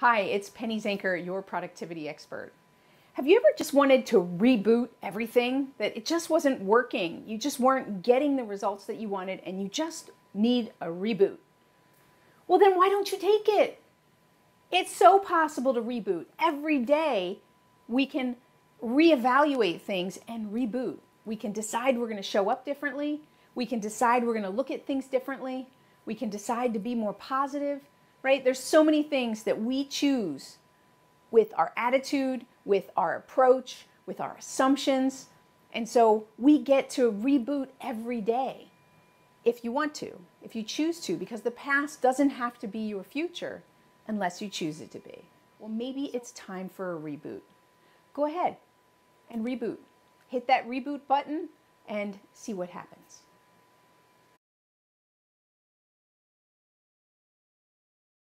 Hi, it's Penny Zenker, your productivity expert. Have you ever just wanted to reboot everything? That it just wasn't working? You just weren't getting the results that you wanted and you just need a reboot. Well, then why don't you take it? It's so possible to reboot. Every day we can reevaluate things and reboot. We can decide we're going to show up differently. We can decide we're going to look at things differently. We can decide to be more positive, right? There's so many things that we choose with our attitude, with our approach, with our assumptions. And so we get to reboot every day if you want to, if you choose to, because the past doesn't have to be your future unless you choose it to be. Well, maybe it's time for a reboot. Go ahead and reboot. Hit that reboot button and see what happens.